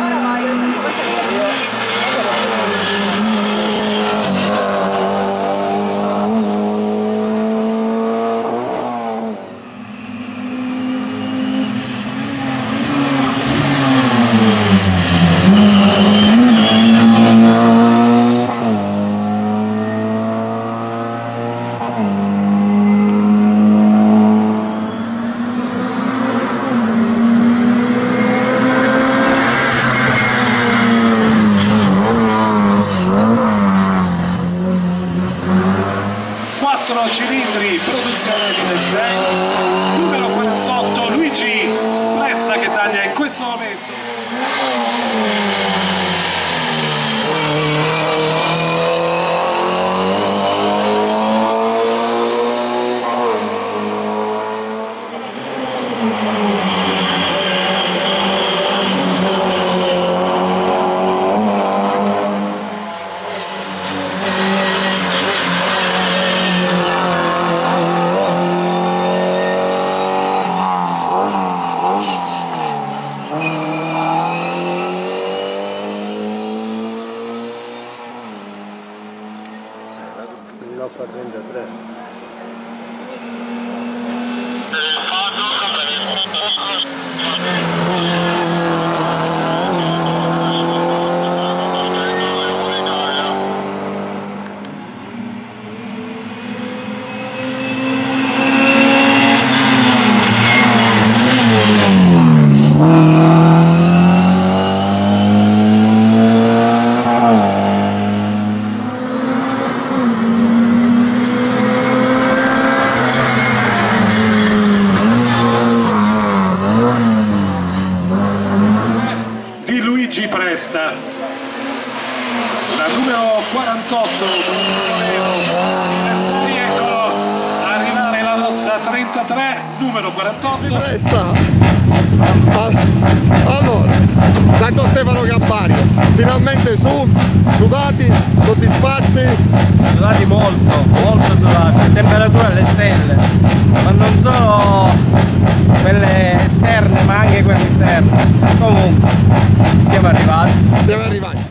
Ahora va, yo tengo que salir. Terminal Fazenda 3. Fado, Presta. La numero 48, produzione eccolo, arrivare la rossa 33, numero 48. Presta. Allora, Santo Stefano Campari, finalmente su, sudati, soddisfatti. sudati molto esterno comunque siamo arrivati. Siamo arrivati.